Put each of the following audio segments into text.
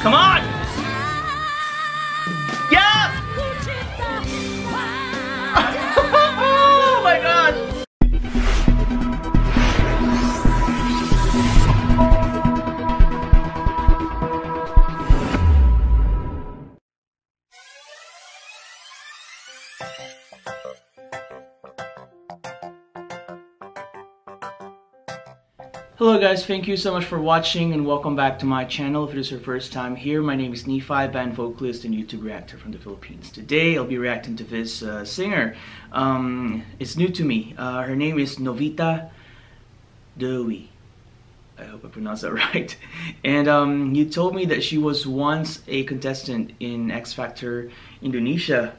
Come on! Hello guys, thank you so much for watching and welcome back to my channel. If it is your first time here, my name is Nephi, band vocalist and YouTube reactor from the Philippines. Today I'll be reacting to this uh, singer. Um, it's new to me. Uh, her name is Novita Dewi. I hope I pronounced that right. And um, you told me that she was once a contestant in X Factor Indonesia.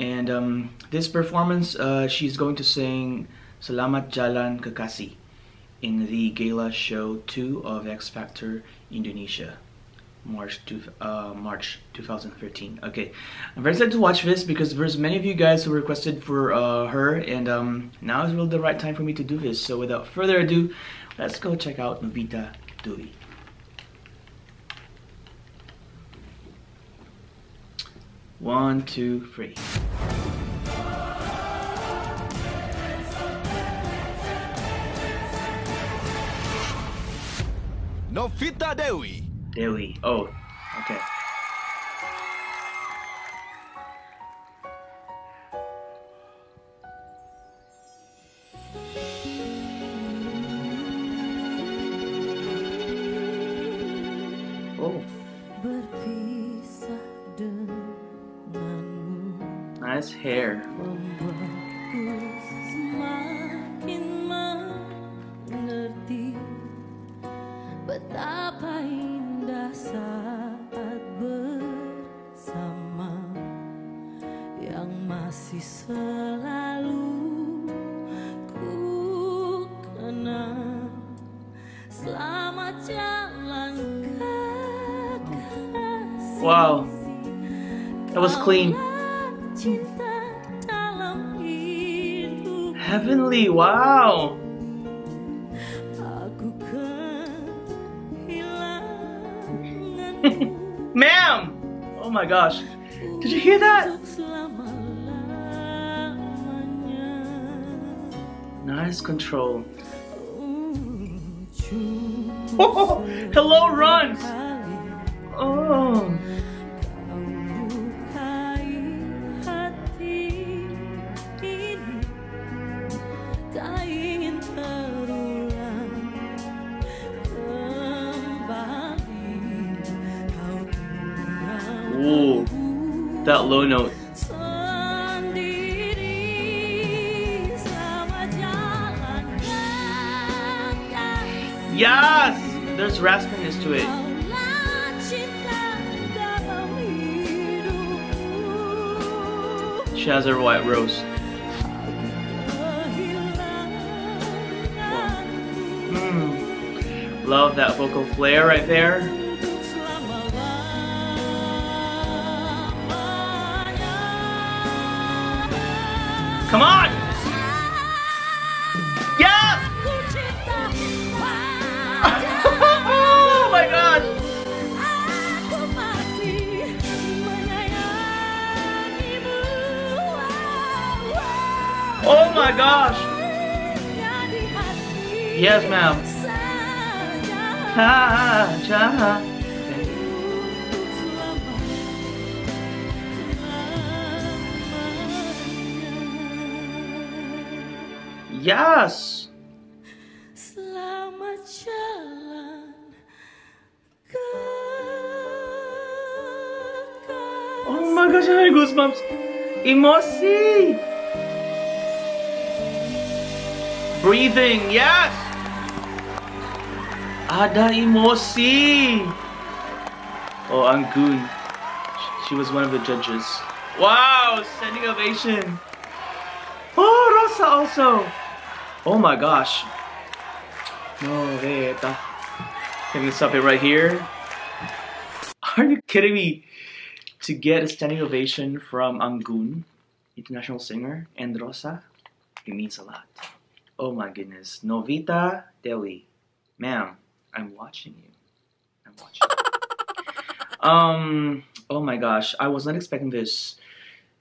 And um, this performance, uh, she's going to sing Selamat Jalan Kekasih in the gala show 2 of X Factor Indonesia. March two, uh, March 2013. Okay, I'm very excited to watch this because there's many of you guys who requested for uh, her, and um, now is really the right time for me to do this. So without further ado, let's go check out Novita Dewi. One, two, three. Novita Dewi. Dewi. Oh, okay. Oh, nice hair. Betapa indah saat bersama yang masih selalu ku kenang. Selamat jalan kekasih. Wow, that was clean. Heavenly, wow. Ma'am! Oh my gosh. Did you hear that? Nice control. Oh, hello, runs. Oh, that low note. Yes! There's raspiness to it. She has her white rose. Hmm. Love that vocal flair right there. Come on! Yes! Oh my god! Aku masih menyayangimu. Oh my gosh! Yes, ma'am. Yes! Selamat jalan. Oh my gosh, I had goosebumps. Emosi! Breathing, yes! Ada emosi! Oh, Anggun. She was one of the judges. Wow, standing ovation. Oh, Rosa also. Oh my gosh. Novita. Can we stop it right here? Are you kidding me? To get a standing ovation from Anggun, international singer, and Rosa, it means a lot. Oh my goodness. Novita Dewi. Ma'am, I'm watching you. I'm watching you. Um, oh my gosh, I was not expecting this.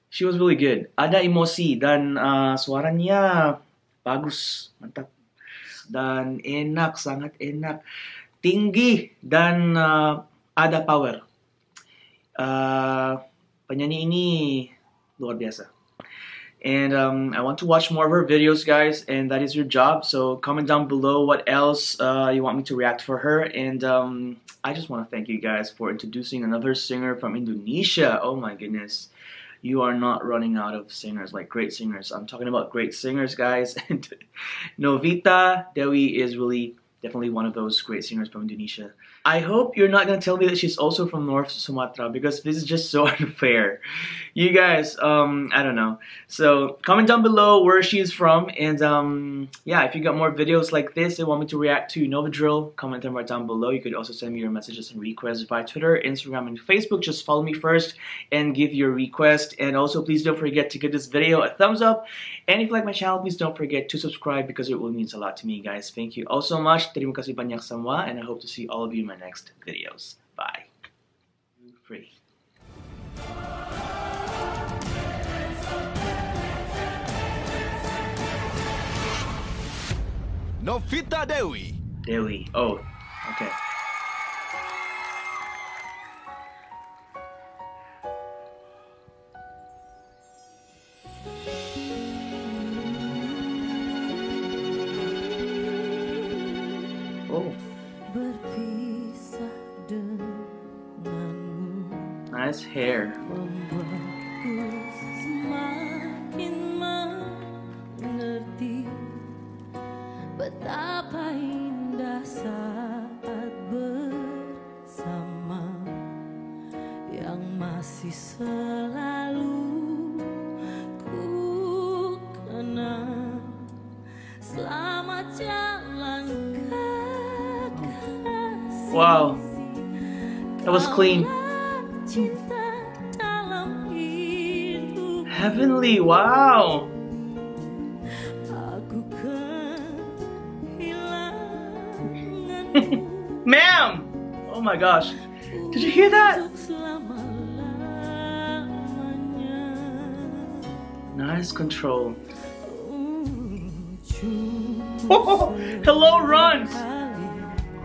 She was really good. Ada emosi dan uh, suaranya bagus, mantap. Dan enak, sangat enak. Tinggi dan uh, ada power. Uh, penyanyi ini luar biasa. And um, I want to watch more of her videos, guys, and that is your job. So comment down below what else uh, you want me to react for her. And um, I just want to thank you guys for introducing another singer from Indonesia. Oh my goodness. You are not running out of singers, like great singers. I'm talking about great singers, guys. And Novita Dewi is really definitely one of those great singers from Indonesia. I hope you're not gonna tell me that she's also from North Sumatra because this is just so unfair. You guys, um, I don't know. So comment down below where she's from, and um, yeah, if you got more videos like this and want me to react to you know the drill, comment them right down below. You could also send me your messages and requests via Twitter, Instagram, and Facebook. Just follow me first and give your request. And also, please don't forget to give this video a thumbs up. And if you like my channel, please don't forget to subscribe because it will means a lot to me, guys. Thank you all so much. Terima kasih banyak semua, and I hope to see all of you my next videos. Bye. Free. Novita Dewi. Dewi. Oh, okay. Nice hair. betapa indah saat bersama yang masih selalu ku kenang. Selamat jalan. Wow, that was clean. Heavenly, wow. Ma'am! Oh my gosh. Did you hear that? Nice control. Oh, hello, runs.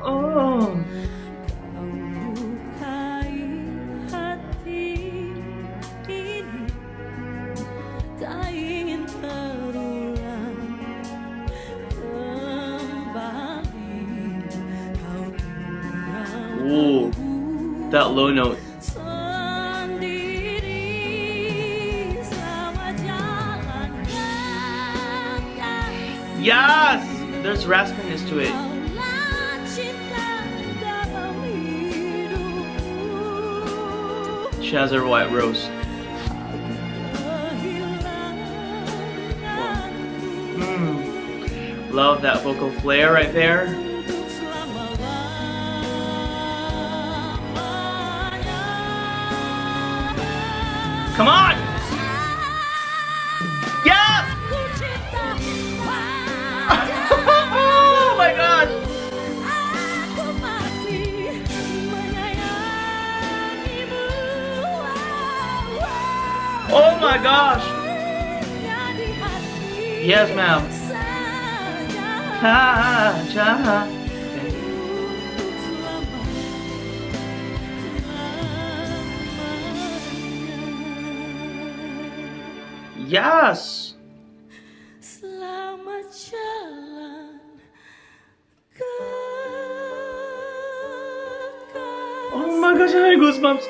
Oh, that low note. Yes! There's raspiness to it. She has her white rose. Hmm. Love that vocal flair right there. Come on! Yes! Oh my god! Aku masih menyayangimu. Oh my gosh! Yes, ma'am. Yes! Selamat jalan Oh my gosh, I had goosebumps.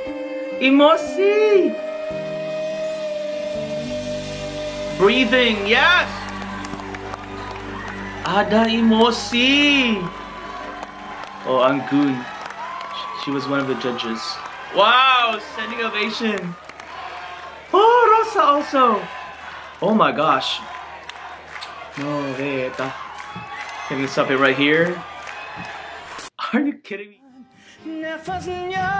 Emosi! Breathing, yes! Ada emosi! Oh, Anggun. She was one of the judges. Wow, standing ovation. Oh, Rosa also. Oh my gosh. Novita. Can we stop it right here? Are you kidding me? Nafasnya